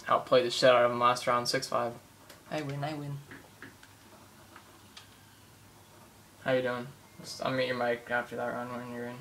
Outplayed the shit out of him last round, 6-5. I win, I win. How you doing? Just unmute your mic after that round when you're in.